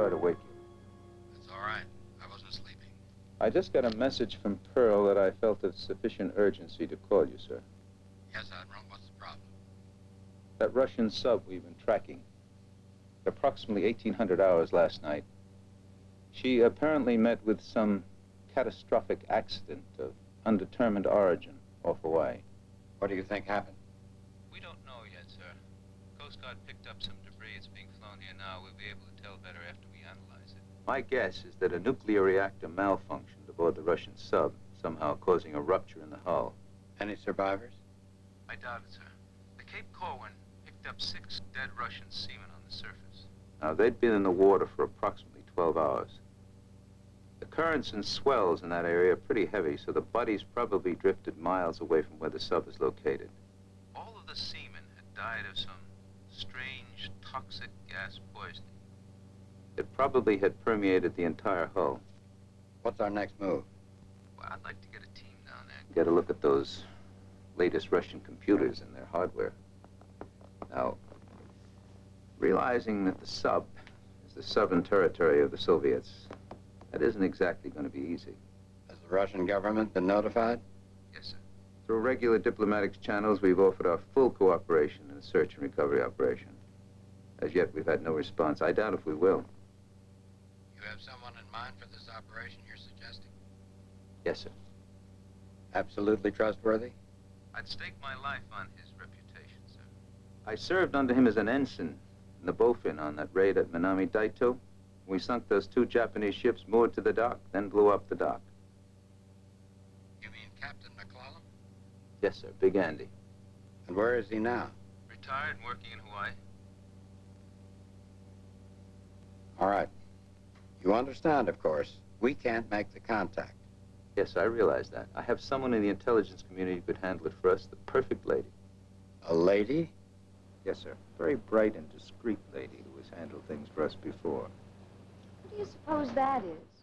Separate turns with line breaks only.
Sorry to wake you.
That's all right. I wasn't sleeping.
I just got a message from Pearl that I felt of sufficient urgency to call you, sir.
Yes, Admiral. What's the problem?
That Russian sub we've been tracking. Approximately 1,800 hours last night. She apparently met with some catastrophic accident of undetermined origin off Hawaii.
What do you think happened?
We don't know yet, sir. Coast Guard picked up some debris. It's being flown here now. We'll be able to tell better after we analyze it. My guess is that a nuclear reactor malfunctioned aboard the Russian sub, somehow causing a rupture in the hull.
Any survivors?
I doubt it, sir. The Cape Corwin picked up six dead Russian seamen on the surface. Now, they'd been in the water for approximately 12 hours. The currents and swells in that area are pretty heavy, so the bodies probably drifted miles away from where the sub is located. All of the seamen had died of some strange toxic gas poisoning. It probably had permeated the entire hull.
What's our next move?
Well, I'd like to get a team down there. Get a look at those latest Russian computers and their hardware. Now, realizing that the sub is the southern territory of the Soviets, that isn't exactly going to be easy.
Has the Russian government been notified?
Yes, sir. Through regular diplomatic channels, we've offered our full cooperation in the search and recovery operation. As yet, we've had no response. I doubt if we will.
You have someone in mind for this operation you're suggesting?
Yes, sir.
Absolutely trustworthy?
I'd stake my life on his reputation, sir. I served under him as an ensign in the Bowfin on that raid at Minami Daito. We sunk those two Japanese ships moored to the dock, then blew up the dock.
You mean Captain McClellan?
Yes, sir. Big Andy.
And where is he now?
Retired and working in Hawaii.
All right. You understand, of course, we can't make the contact.
Yes, I realize that. I have someone in the intelligence community who could handle it for us, the perfect lady.
A lady?
Yes, sir. Very bright and discreet lady who has handled things for us before.
What do you suppose that is?